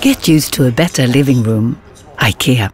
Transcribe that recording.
Get used to a better living room. IKEA.